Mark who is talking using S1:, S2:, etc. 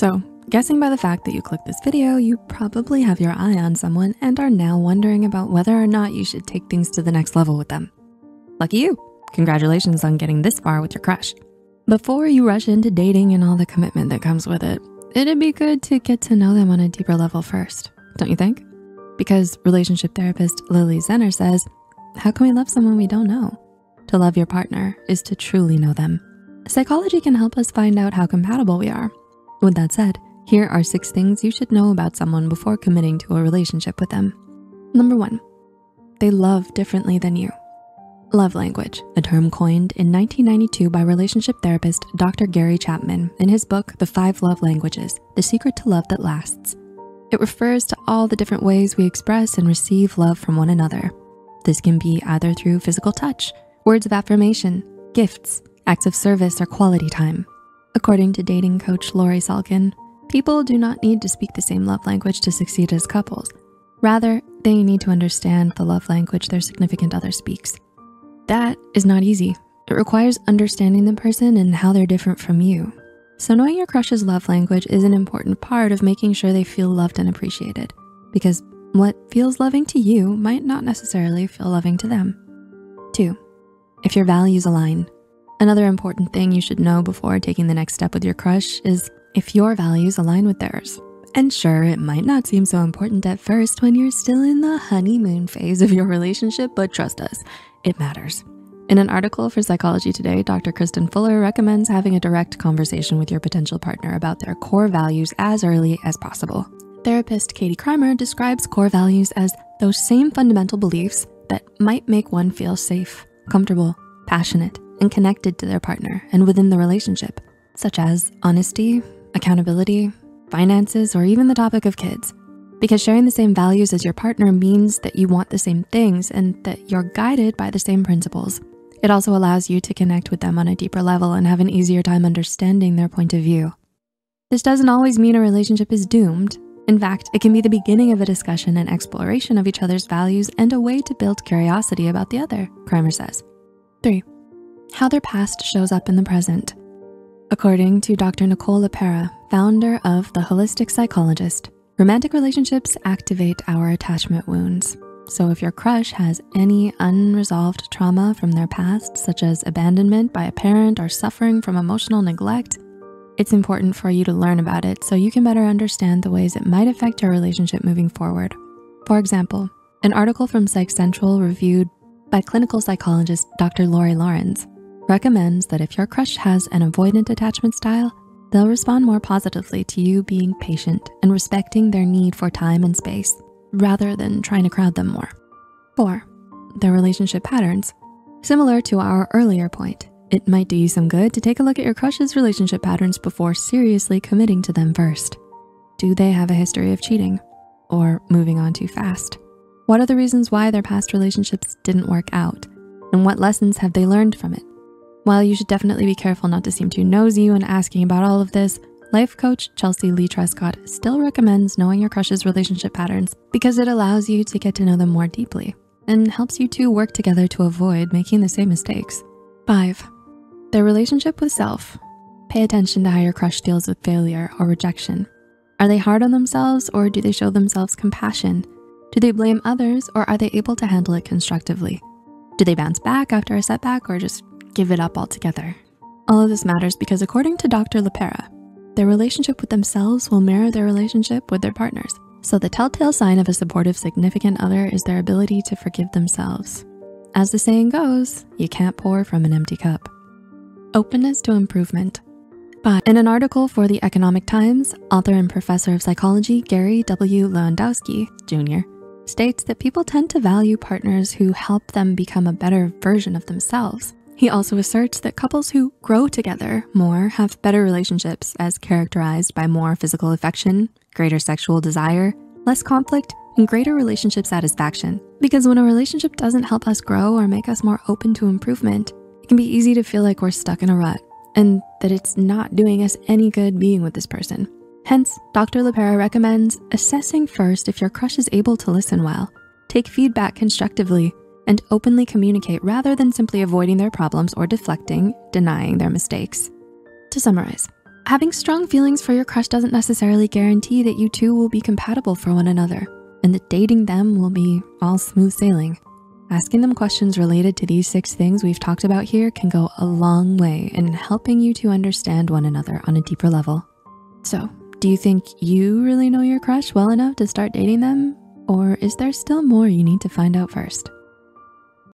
S1: So guessing by the fact that you clicked this video, you probably have your eye on someone and are now wondering about whether or not you should take things to the next level with them. Lucky you, congratulations on getting this far with your crush. Before you rush into dating and all the commitment that comes with it, it'd be good to get to know them on a deeper level first, don't you think? Because relationship therapist Lily Zenner says, how can we love someone we don't know? To love your partner is to truly know them. Psychology can help us find out how compatible we are. With that said, here are six things you should know about someone before committing to a relationship with them. Number one, they love differently than you. Love language, a term coined in 1992 by relationship therapist Dr. Gary Chapman in his book, The Five Love Languages, The Secret to Love That Lasts. It refers to all the different ways we express and receive love from one another. This can be either through physical touch, words of affirmation, gifts, acts of service, or quality time. According to dating coach Lori Salkin, people do not need to speak the same love language to succeed as couples. Rather, they need to understand the love language their significant other speaks. That is not easy. It requires understanding the person and how they're different from you. So knowing your crush's love language is an important part of making sure they feel loved and appreciated because what feels loving to you might not necessarily feel loving to them. Two, if your values align. Another important thing you should know before taking the next step with your crush is if your values align with theirs. And sure, it might not seem so important at first when you're still in the honeymoon phase of your relationship, but trust us, it matters. In an article for Psychology Today, Dr. Kristen Fuller recommends having a direct conversation with your potential partner about their core values as early as possible. Therapist Katie Krimer describes core values as those same fundamental beliefs that might make one feel safe, comfortable, passionate, and connected to their partner and within the relationship, such as honesty, accountability, finances, or even the topic of kids. Because sharing the same values as your partner means that you want the same things and that you're guided by the same principles. It also allows you to connect with them on a deeper level and have an easier time understanding their point of view. This doesn't always mean a relationship is doomed. In fact, it can be the beginning of a discussion and exploration of each other's values and a way to build curiosity about the other, Kramer says. Three, how their past shows up in the present. According to Dr. Nicole LePera, founder of The Holistic Psychologist, romantic relationships activate our attachment wounds. So if your crush has any unresolved trauma from their past, such as abandonment by a parent or suffering from emotional neglect, it's important for you to learn about it so you can better understand the ways it might affect your relationship moving forward. For example, an article from Psych Central reviewed by clinical psychologist Dr. Lori Lawrenz recommends that if your crush has an avoidant attachment style, they'll respond more positively to you being patient and respecting their need for time and space rather than trying to crowd them more. Four, their relationship patterns. Similar to our earlier point, it might do you some good to take a look at your crush's relationship patterns before seriously committing to them first. Do they have a history of cheating or moving on too fast? What are the reasons why their past relationships didn't work out? And what lessons have they learned from it? While you should definitely be careful not to seem too nosy when asking about all of this, Life coach Chelsea Leigh Trescott still recommends knowing your crush's relationship patterns because it allows you to get to know them more deeply and helps you two work together to avoid making the same mistakes. Five, their relationship with self. Pay attention to how your crush deals with failure or rejection. Are they hard on themselves or do they show themselves compassion? Do they blame others or are they able to handle it constructively? Do they bounce back after a setback or just give it up altogether? All of this matters because according to Dr. LePera, their relationship with themselves will mirror their relationship with their partners. So the telltale sign of a supportive significant other is their ability to forgive themselves. As the saying goes, you can't pour from an empty cup. Openness to improvement. But in an article for the Economic Times, author and professor of psychology, Gary W. Lewandowski, Jr., states that people tend to value partners who help them become a better version of themselves. He also asserts that couples who grow together more have better relationships as characterized by more physical affection, greater sexual desire, less conflict, and greater relationship satisfaction. Because when a relationship doesn't help us grow or make us more open to improvement, it can be easy to feel like we're stuck in a rut and that it's not doing us any good being with this person. Hence, Dr. LePera recommends assessing first if your crush is able to listen well, take feedback constructively, and openly communicate rather than simply avoiding their problems or deflecting, denying their mistakes. To summarize, Having strong feelings for your crush doesn't necessarily guarantee that you two will be compatible for one another and that dating them will be all smooth sailing. Asking them questions related to these six things we've talked about here can go a long way in helping you to understand one another on a deeper level. So do you think you really know your crush well enough to start dating them? Or is there still more you need to find out first?